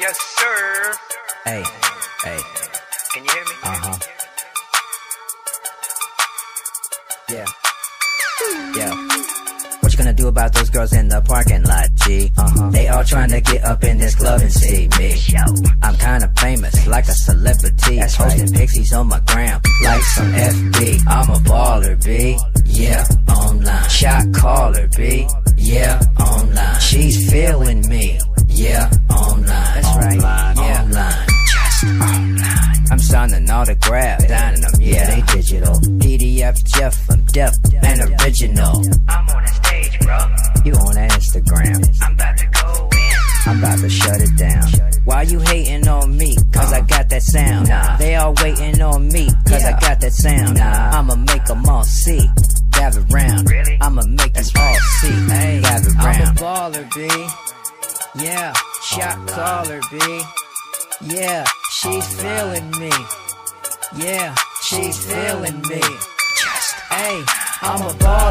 Yes, sir. Hey, hey, Can you hear me? uh huh. Yeah. Yeah. What you gonna do about those girls in the parking lot, G? Uh-huh. They all trying to get up in this club and see me. I'm kinda famous, like a celebrity. That's Posting pixies on my gram, like some FB. I'm a baller, B. Yeah, online. Shot caller, B. Yeah, online. She's feeling me. Yeah, online. That's right. Yeah, online. Just online. I'm signing autographs, signing them, yeah, they digital. PDF Jeff, I'm deaf and original. I'm on the stage, bro. You on that Instagram? I'm about to go in. I'm about to shut it down. Why you hating on me? Cause I got that sound. Nah. They all waiting on me, cause I got that sound. Nah. I'ma make them all see. Gather round. Really? I'ma make them all see. Hey, Gather I'm a round. baller, B. Yeah, shot caller, B. Yeah, she's feeling me. Yeah, she's feeling me. Just, Hey, I'm a baller.